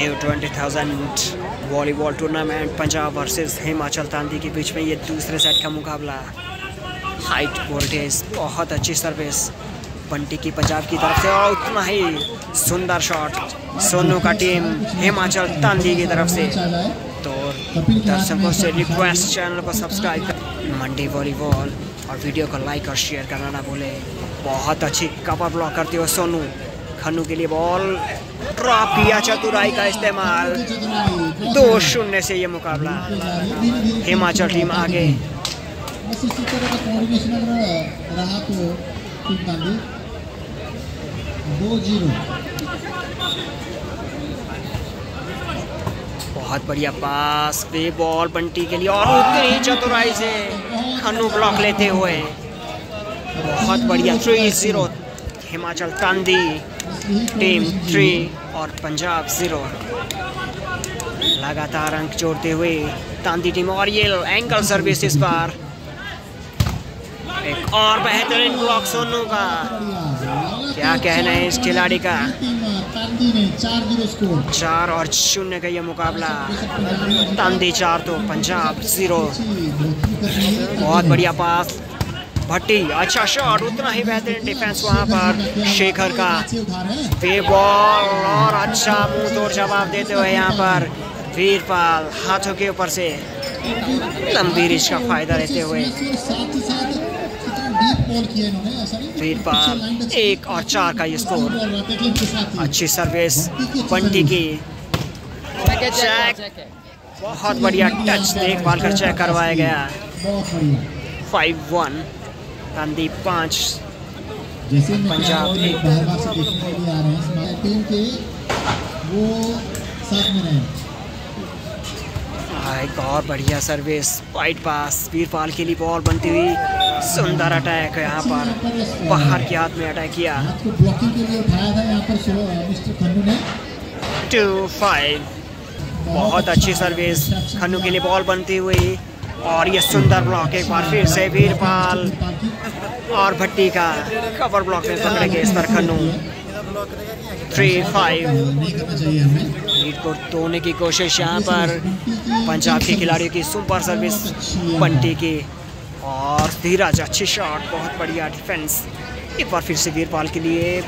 New twenty thousand volleyball tournament, Punjab versus Himachal Tandi के बीच में ये दूसरे सेट का मुकाबला। हाइट, वोल्टेज, बहुत अच्छी सर्विस बंटी की पंजाब की तरफ़ से और उतना ही सुंदर शॉट सोनू का टीम हिमाचल तांदी की तरफ़ से। तो दर्शकों से रिक्वेस्ट, चैनल को सब्सक्राइब कर मंडी वॉलीबॉल और वीडियो को लाइक और शेयर करना ना भूले। बहुत अच्छी कवर ब्लॉक करती हो सोनू। खन्नू के लिए बॉल ड्रॉप किया, चतुराई का इस्तेमाल। दो शून्य से ये मुकाबला। हिमाचल टीम आगे। बहुत बढ़िया पास पे बॉल बंटी के लिए, और उतनी चतुराई से खन्नू ब्लॉक लेते हुए। बहुत बढ़िया three zero Himachal Tandi, team three और पंजाब ज़ीरो लगातार अंक जोड़ते हुए तांदी टीम और ये एंकल सर्विस इस बार। एक और बेहतरीन ब्लॉक सोनू का। क्या कहना है इस खिलाड़ी का? चार और शून्य का ये मुकाबला। तांदी चार तो पंजाब ज़ीरो बहुत बढ़िया पास भट्टी। अच्छा शॉट उतना ही बेहतरीन डिफेंस वहाँ पर शेखर का। वे बॉल और अच्छा मुँह तोड़ जवाब देते हुए यहाँ पर वीरपाल हाथों के ऊपर से लंबी रिच का फ़ायदा लेते हुए। वीरपाल एक और चार का स्कोर अच्छी सर्विस बंटी की। चेक बहुत बढ़िया टच देखभाल कर चेक करवाया गया। फाइव वन पाँच। जैसे पंजाब एक। हैं हमारे टीम के वो साथ में रहे। हाँ, एक और बढ़िया सर्विस वाइट पास वीरपाल के लिए बॉल बनती हुई सुंदर अटैक यहाँ पर। बाहर के हाथ में अटैक किया। टू फाइव बहुत अच्छी सर्विस खन्नू के लिए बॉल बनती हुई। और ये सुंदर ब्लॉक एक बार फिर से वीरपाल और भट्टी का कवर ब्लॉक में पकड़ेंगे इस पर खन्नू। थ्री फाइव लीड को तोड़ने की कोशिश यहाँ पर। पंजाब के खिलाड़ियों की सुपर सर्विस बंटी की। और धीरज, अच्छी शॉट बहुत बढ़िया डिफेंस एक बार फिर से वीरपाल के लिए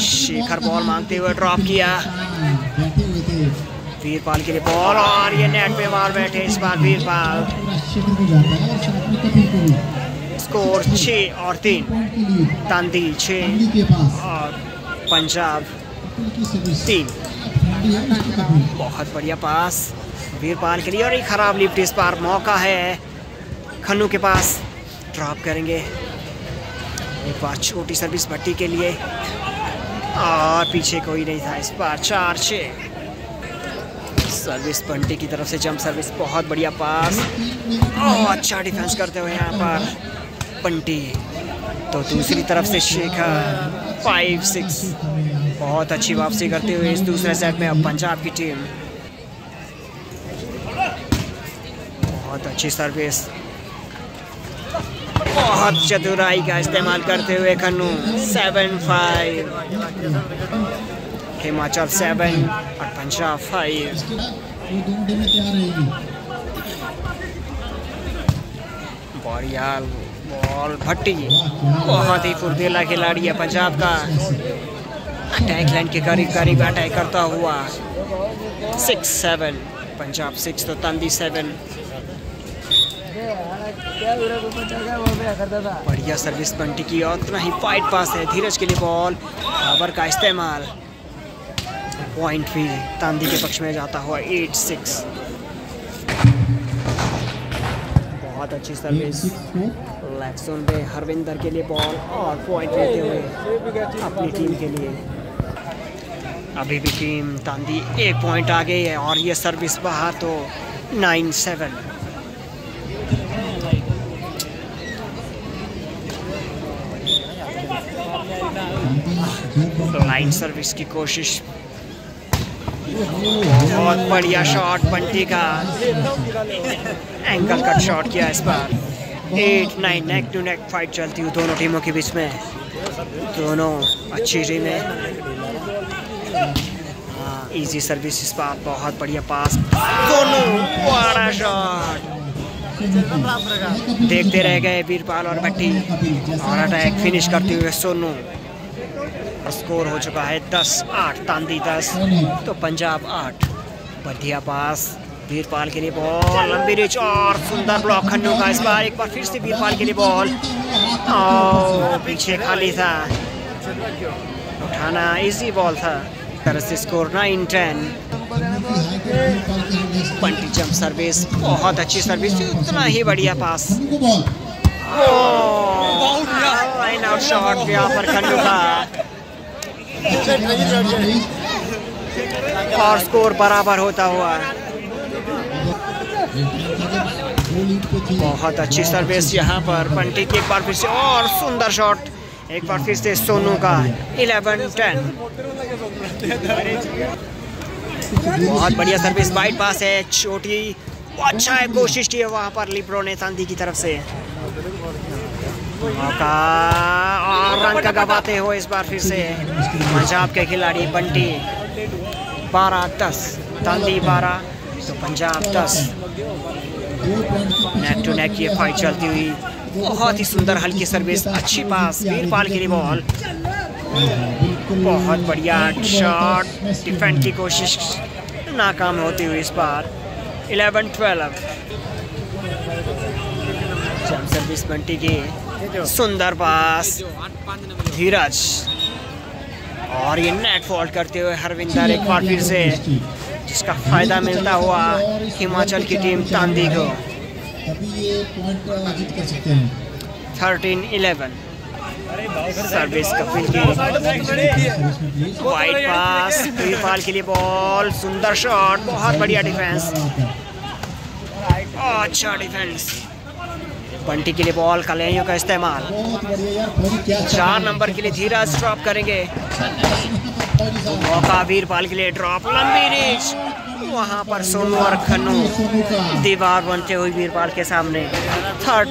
शेखर बॉल मांगते हुए ड्रॉप किया। वीरपाल के लिए बॉल और ये नेट पे मार बैठे इस बार वीरपाल। स्कोर छः और तीन। तांदी छः और पंजाब तीन। बहुत बढ़िया पास वीरपाल के लिए, और एक खराब लिफ्ट इस बार मौका है। खन्नू के पास ड्रॉप करेंगे। एक बार छोटी सर्विस भट्टी के लिए। और पीछे कोई नहीं था इस बार, चार छः सर्विस बंटी की तरफ़ से जंप सर्विस बहुत बढ़िया पास और अच्छा डिफेंस करते हुए यहाँ पर बंटी तो दूसरी तरफ़ से शेखर फाइव सिक्स बहुत अच्छी वापसी करते हुए इस दूसरे सेट में अब पंजाब की टीम बहुत अच्छी सर्विस बहुत चतुराई का इस्तेमाल करते हुए Khannu seven five Himachal seven और पंजाब फाइव बढ़िया बॉल भट्टी बहुत ही फुर्तीला खिलाड़ी है पंजाब का। अटैक लाइन के करीब करीब अटैक करता हुआ। सिक्स सेवन पंजाब सिक्स तो तंदी सेवन बढ़िया सर्विस बंटी की और उतना ही फाइट पास है। धीरज के लिए बॉल पावर का इस्तेमाल। पॉइंट भी तांदी के पक्ष में जाता हुआ एट सिक्स। बहुत अच्छी सर्विस। को लेफ़्ट पे हरविंदर के लिए बॉल और पॉइंट लेते हुए अपनी टीम के लिए। अभी भी टीम तांदी एक पॉइंट आ गई है और ये सर्विस बाहर तो नाइन सेवन लाइन सर्विस की कोशिश बहुत बढ़िया शॉट बंटी का। एंकल कट शॉट किया इस बार। Eight nine neck to neck fight चलती हुई दोनों टीमों के बीच में। दोनों अच्छी टीम है। इजी सर्विस इस बार, बहुत बढ़िया पास दोनों, बड़ा शॉट देखते रह गए वीरपाल और भट्टी और अटैक फिनिश करते हुए सोनू। स्कोर हो चुका है दस आठ तांदी दस तो पंजाब आठ। बढ़िया पास वीरपाल के लिए बॉल लंबी रिच और सुंदर ब्लॉक खन्नू का इस बार एक बार फिर से वीरपाल के लिए बॉल। और पीछे खाली था। उठाना इजी बॉल था। तरह से स्कोर नाइन टेन पंटी जंप सर्विस बहुत अच्छी सर्विस थी उतना ही बढ़िया पास लाइन आउट शॉट यहाँ पर खन्नू का। और स्कोर बराबर होता हुआ बहुत अच्छी सर्विस यहाँ पर पंटी की एक बार फिर से, और सुंदर शॉट एक बार फिर से सोनू का 11 10 बहुत बढ़िया सर्विस वाइट पास है छोटी अच्छा है, कोशिश की है वहाँ पर लिब्रो ने, तांदी की तरफ़ से। मौका और रन का गवाते हो इस बार फिर से। पंजाब के खिलाड़ी बंटी, बारह दस, तांदी बारह तो पंजाब दस। नेक टू नेक ये फाइट चलती हुई बहुत ही सुंदर हल्की सर्विस अच्छी पास वीरपाल लिए बॉल बहुत बढ़िया शॉट डिफेंड की कोशिश नाकाम होती हुई इस बार। 11 12 सर्विस बंटी की। सुंदर पास धीरज। और ये नेट फॉल्ट करते हुए हरविंदर एक बार फिर से, जिसका फ़ायदा मिलता हुआ हिमाचल की टीम तांदी को थर्टीन इलेवन सर्विस कपिल की। वाइट पास वीरपाल के लिए बॉल सुंदर शॉट बहुत बढ़िया डिफेंस अच्छा डिफेंस बंटी के लिए बॉल कलेनियों का इस्तेमाल। चार नंबर के लिए धीरज ड्रॉप करेंगे। मौका वीरपाल के लिए ड्रॉप लंबी रीच वहाँ पर सोनू और खन्नू। दीवार बनते हुए वीरपाल के सामने। थर्ड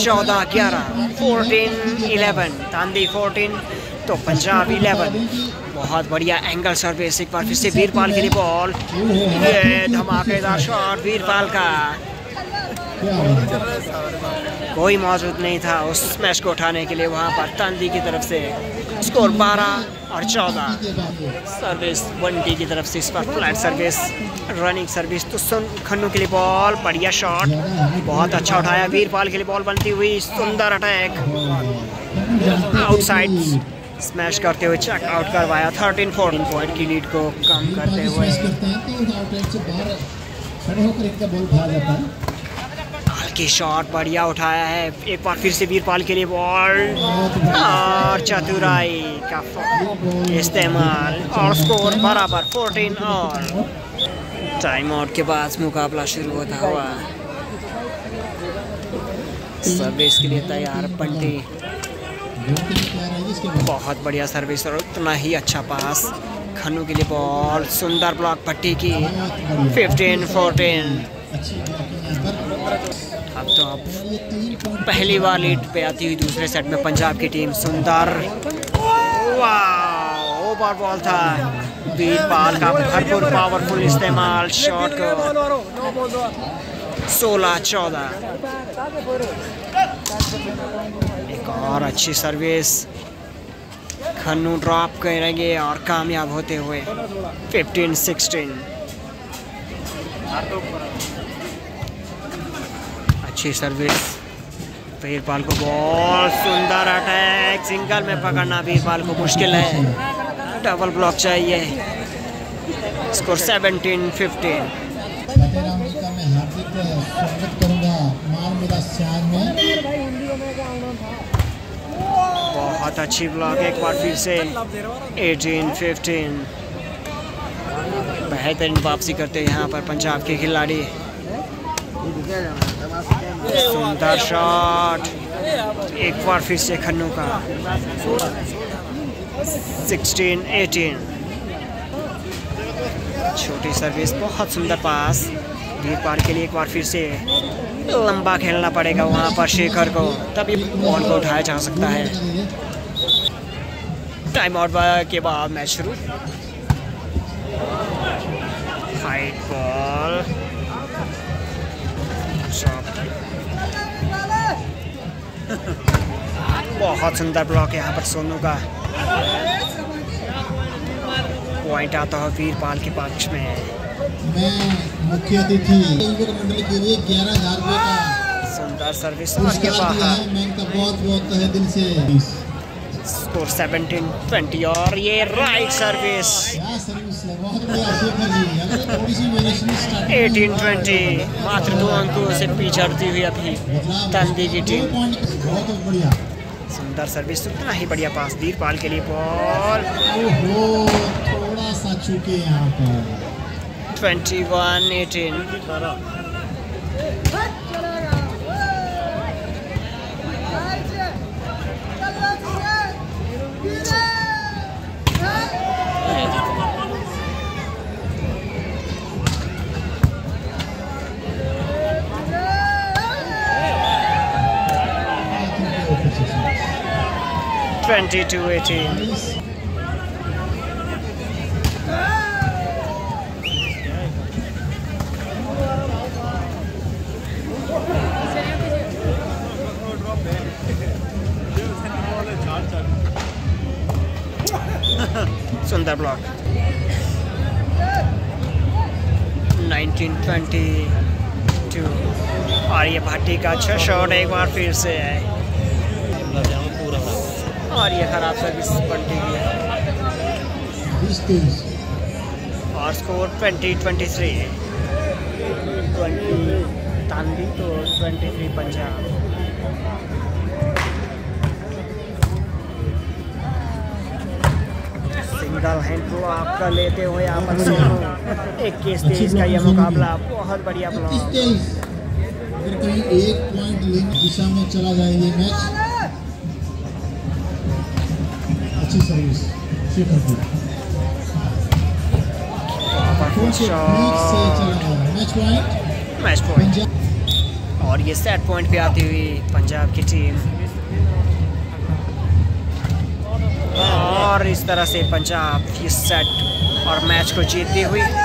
चौदह, ग्यारह। फोर्टीन इलेवन तांदी फोर्टीन तो पंजाब इलेवन बहुत बढ़िया एंगल सर्विस एक बार फिर से वीरपाल के लिए बॉल धमाकेदार शॉट वीरपाल का। कोई मौजूद नहीं था उस मैच को उठाने के लिए वहाँ पर तांदी की तरफ़ से स्कोर 12 और 14 सर्विस बंटी की तरफ़ से इस पर फ्लैट सर्विस रनिंग सर्विस तो सुन खन्नू के लिए बॉल बढ़िया शॉट बहुत अच्छा उठाया वीरपाल के लिए बॉल बनती हुई सुंदर अटैक आउटसाइड स्मैश करते हुए चेक आउट करवाया। थर्टीन फोर्टीन पॉइंट की लीड को कम करते हुए। हल्की शॉट बढ़िया उठाया है। एक बार फिर से वीरपाल के लिए बॉल और चतुराई का इस्तेमाल। और स्कोर बराबर 14 और टाइम आउट के बाद मुकाबला शुरू होता हुआ। सर्विस के लिए तैयार पंटी। बहुत बढ़िया सर्विस और उतना ही अच्छा पास खन्नू के लिए बॉल सुंदर ब्लॉक पट्टी की। 15 14 अब तो अब पहली बार लीड पे आती हुई दूसरे सेट में पंजाब की टीम सुंदर। ओवर बॉल था। वीरपाल का भरपूर पावरफुल इस्तेमाल शॉट को। सोलह चौदह एक और अच्छी सर्विस खन्नू ड्रॉप करेंगे और कामयाब होते हुए। 15 16 अच्छी सर्विस। वीरपाल को बहुत सुंदर अटैक। सिंगल में पकड़ना वीरपाल को मुश्किल है। डबल ब्लॉक चाहिए। स्कोर 17 15 बहुत अच्छी ब्लॉक एक बार फिर से। 18 15 बेहतरीन वापसी करते हैं यहाँ पर पंजाब के खिलाड़ी। सुंदर शॉट एक बार फिर से खन्नू का। 16 18 छोटी सर्विस बहुत सुंदर पास वीरपाल के लिए एक बार फिर से लंबा खेलना पड़ेगा वहाँ पर शेखर को। तभी बॉल को उठाया जा सकता है। टाइम आउट के बाद मैच शुरू। हाइट बॉल बहुत सुंदर ब्लॉक है यहाँ पर सोनू का। पॉइंट आता है वीरपाल के पक्ष में। मैं मुख्य अतिथि। मंडल के लिए ग्यारह हज़ार रुपये का सुंदर सर्विस के बाहर मैं इनका बहुत बहुत तहे दिल से। स्कोर 17 20 और ये राइट सर्विस 18 20 मात्र दो अंकों से पीछे हटती हुई अभी तंदी की टीम। सुंदर सर्विस उतना ही बढ़िया पास वीरपाल के लिए बॉल। ओहो थोड़ा सा चुके यहाँ पर। 21 18 22 18 सुंदर ब्लॉक 1922 और ये भाटी का अच्छा शॉट एक बार फिर से है और ये खराब सर्विस बंटी की? है और स्कोर 20 23 20 तांदी तो 23 पंजाब। सिंगल हैंड को आपका लेते हुए यहाँ पर सोनू इक्कीस तेईस का ये मुकाबला बहुत बढ़िया ब्लॉक अगर कहीं एक पॉइंट लेने दिशा में चला जाए ये मैच अच्छी सर्विस मैच पॉइंट और ये सेट पॉइंट पे आती हुई पंजाब की टीम और इस तरह से पंजाब ये सेट और मैच को जीतती हुई।